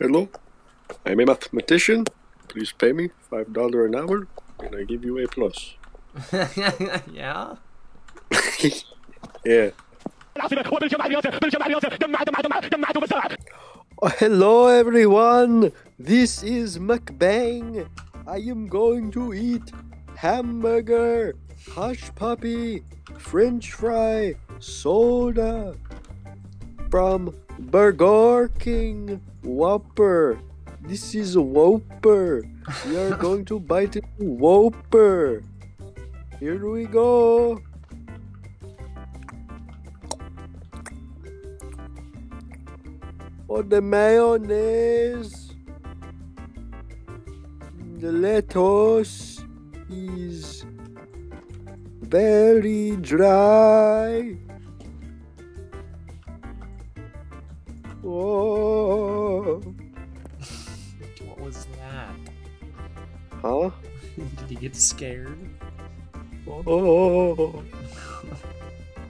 Hello? I'm a mathematician. Please pay me five dollar an hour, and I give you a plus. yeah? Yeah. Oh, hello, everyone. This is mukbang. I am going to eat hamburger, hush puppy, French fry, soda from Burger King Whopper. This is a Whopper. We are going to bite into Whopper. Here we go. Oh, the mayonnaise. The lettuce is very dry. Oh. What was that? Huh? Did you get scared? Oh.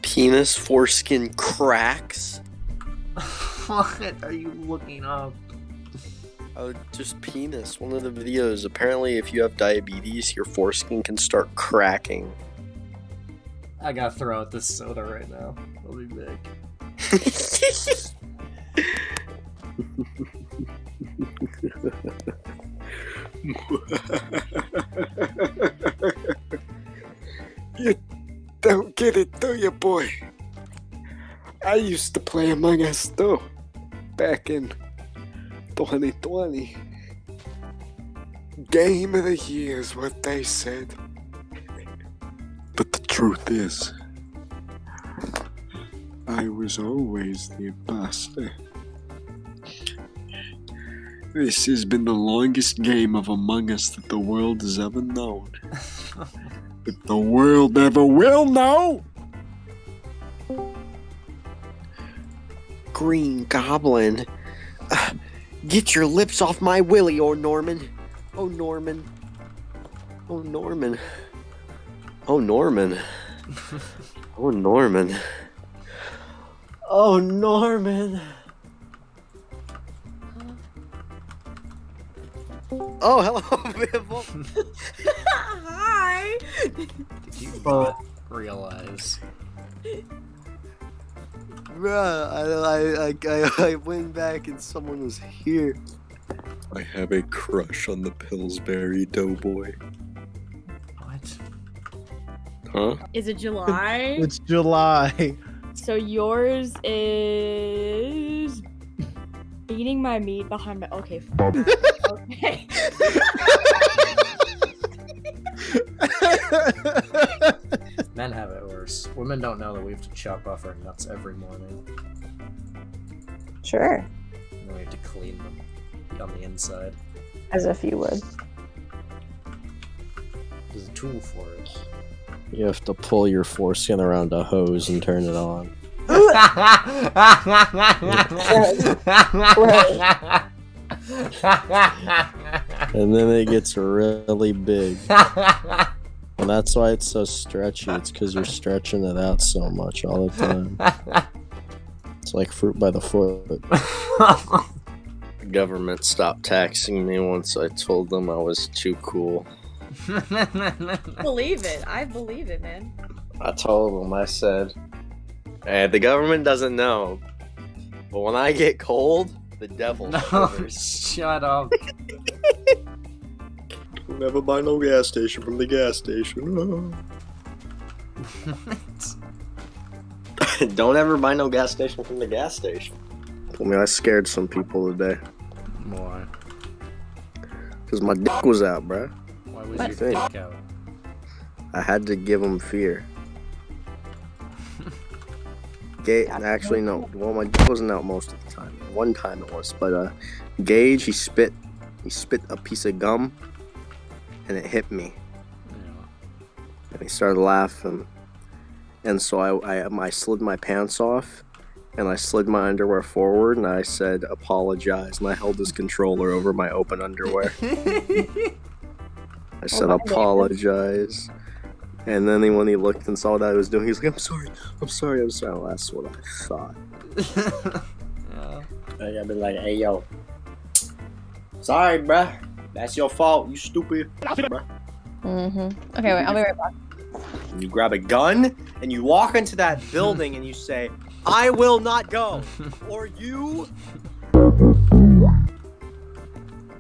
Penis foreskin cracks. what are you looking up? Oh, just penis. One of the videos. Apparently, if you have diabetes, your foreskin can start cracking. I gotta throw out this soda right now. I'll be back. you don't get it, do you, boy? I used to play Among Us too, back in 2020. Game of the year is what they said. But the truth is, I was always the imposter. This has been the longest game of Among Us that the world has ever known. that the world ever will know! Green Goblin. Uh, get your lips off my willy, or Norman. Oh, Norman. Oh, Norman. Oh, Norman. Oh, Norman. Oh, Norman. Oh, hello, Bibble. Hi. Did you not realize? Bruh, I, I, I, I went back and someone was here. I have a crush on the Pillsbury Doughboy. What? Huh? Is it July? It's July. So yours is beating my meat behind my. Okay. fine. okay. Men have it worse. Women don't know that we have to chop off our nuts every morning. Sure, And then we have to clean them on the inside. as if you would. There's a tool for it. You have to pull your foreskin around a hose and turn it on. And then it gets really big. And that's why it's so stretchy. It's because you're stretching it out so much all the time. It's like fruit by the foot. The government stopped taxing me once I told them I was too cool. believe it. I believe it, man. I told them, I said, hey, the government doesn't know, but when I get cold, the devil no, shivers. shut up. Never buy no gas station from the gas station. Don't ever buy no gas station from the gas station. I mean, I scared some people today Why? because my dick was out, bruh. Why was What? your dick out? I had to give him fear. Gage, actually no. Well, my dick wasn't out most of the time. One time it was, but uh, Gage he spit, he spit a piece of gum, and it hit me, Yeah. and he started laughing, and so I, I, I slid my pants off, and I slid my underwear forward, and I said apologize, and I held his controller over my open underwear. I said my goodness. apologize. And then he, when he looked and saw what I was doing, he's like, I'm sorry, I'm sorry, I'm sorry. Well, that's what I thought. yeah. I gotta be like, hey yo, Sorry, bruh. That's your fault. You stupid. Bruh. Mm-hmm. Okay, wait. I'll be right back. You grab a gun and you walk into that building and you say, "I will not go," or you.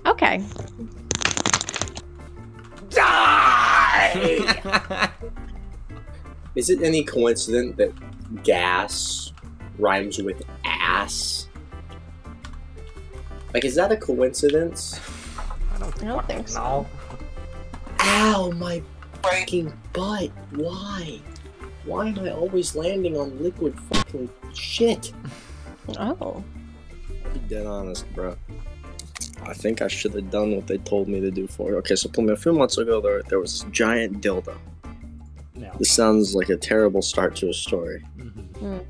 Okay. Die! Is it any coincidence that gas rhymes with ass? Like, is that a coincidence? I don't, I don't think so. know. Ow, my fucking butt. Why? Why am I always landing on liquid fucking shit? Oh. I'll be dead honest, bro. I think I should have done what they told me to do for you. Okay, so Plummy, a few months ago there there was this giant dildo. No. This sounds like a terrible start to a story. Mhm.